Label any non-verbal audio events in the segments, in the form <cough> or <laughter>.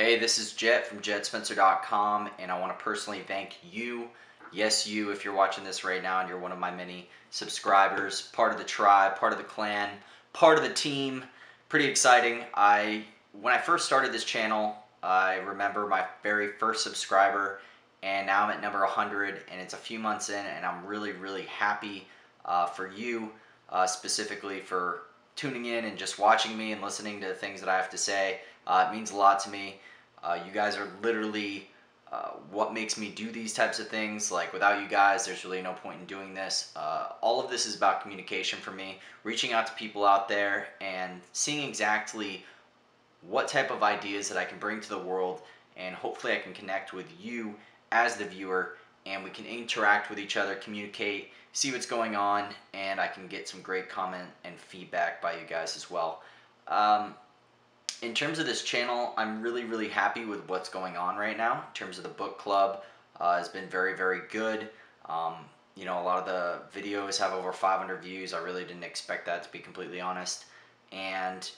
Hey, this is Jecht from jechtspencer.com, and I want to personally thank you. Yes, you, if you're watching this right now and you're one of my many subscribers, part of the tribe, part of the clan, part of the team. Pretty exciting. I when I first started this channel, I remember my very first subscriber, and now I'm at number 100, and it's a few months in, and I'm really, really happy uh, for you, uh, specifically for tuning in and just watching me and listening to the things that I have to say. Uh, it means a lot to me. Uh, you guys are literally uh, what makes me do these types of things. Like without you guys, there's really no point in doing this. Uh, all of this is about communication for me, reaching out to people out there and seeing exactly what type of ideas that I can bring to the world and hopefully I can connect with you as the viewer and we can interact with each other, communicate, see what's going on, and I can get some great comment and feedback by you guys as well. Um, in terms of this channel, I'm really, really happy with what's going on right now. In terms of the book club, uh, has been very, very good. Um, you know, a lot of the videos have over 500 views. I really didn't expect that, to be completely honest. And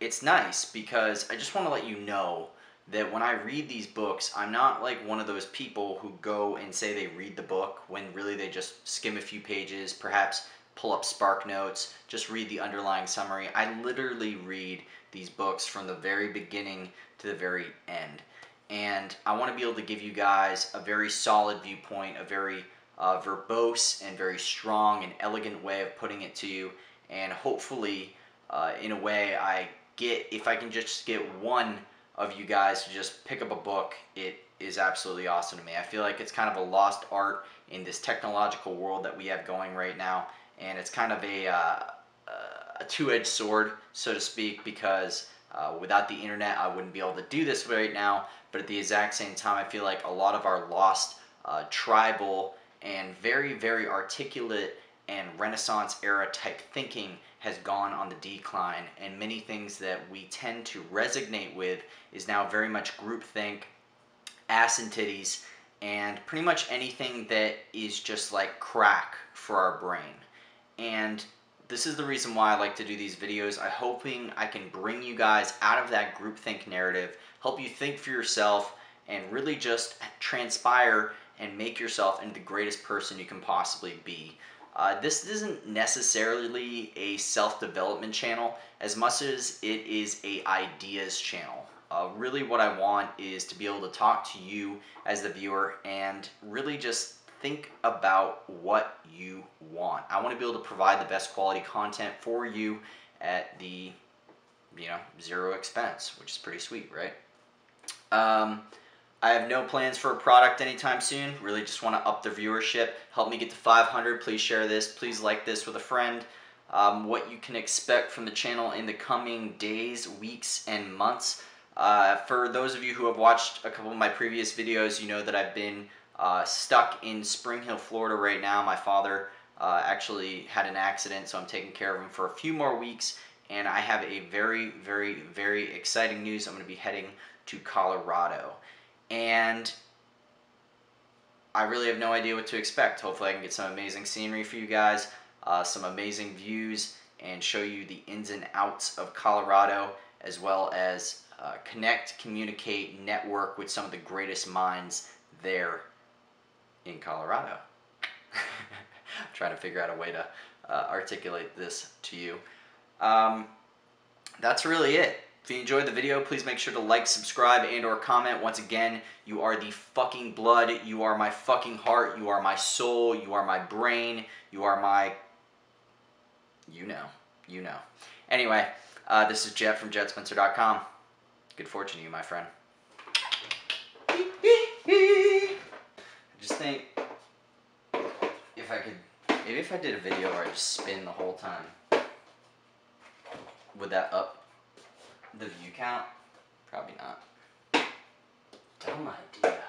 it's nice because I just want to let you know that when I read these books, I'm not like one of those people who go and say they read the book when really they just skim a few pages, perhaps pull up Spark Notes, just read the underlying summary. I literally read these books from the very beginning to the very end. And I want to be able to give you guys a very solid viewpoint, a very uh, verbose and very strong and elegant way of putting it to you. And hopefully, uh, in a way, I get, if I can just get one of you guys to just pick up a book, it is absolutely awesome to me. I feel like it's kind of a lost art in this technological world that we have going right now, and it's kind of a, uh, a two-edged sword, so to speak, because uh, without the internet, I wouldn't be able to do this right now, but at the exact same time, I feel like a lot of our lost uh, tribal and very, very articulate and Renaissance era type thinking has gone on the decline, and many things that we tend to resonate with is now very much groupthink, ass and titties, and pretty much anything that is just like crack for our brain. And this is the reason why I like to do these videos. I'm hoping I can bring you guys out of that groupthink narrative, help you think for yourself, and really just transpire and make yourself into the greatest person you can possibly be. Uh, this isn't necessarily a self-development channel as much as it is a ideas channel. Uh, really what I want is to be able to talk to you as the viewer and really just think about what you want. I want to be able to provide the best quality content for you at the you know zero expense, which is pretty sweet, right? Um, I have no plans for a product anytime soon. Really just want to up the viewership. Help me get to 500. Please share this. Please like this with a friend. Um, what you can expect from the channel in the coming days, weeks, and months. Uh, for those of you who have watched a couple of my previous videos, you know that I've been uh, stuck in Spring Hill, Florida right now. My father uh, actually had an accident, so I'm taking care of him for a few more weeks. And I have a very, very, very exciting news. I'm going to be heading to Colorado and I really have no idea what to expect. Hopefully I can get some amazing scenery for you guys, uh, some amazing views, and show you the ins and outs of Colorado, as well as uh, connect, communicate, network with some of the greatest minds there in Colorado. <laughs> trying to figure out a way to uh, articulate this to you. Um, that's really it. If you enjoyed the video, please make sure to like, subscribe, and or comment. Once again, you are the fucking blood. You are my fucking heart. You are my soul. You are my brain. You are my... You know. You know. Anyway, uh, this is Jecht from jechtspencer.com. Good fortune to you, my friend. Just think if I could... Maybe if I did a video where I just spin the whole time. Would that up the view count? Probably not. Dumb idea.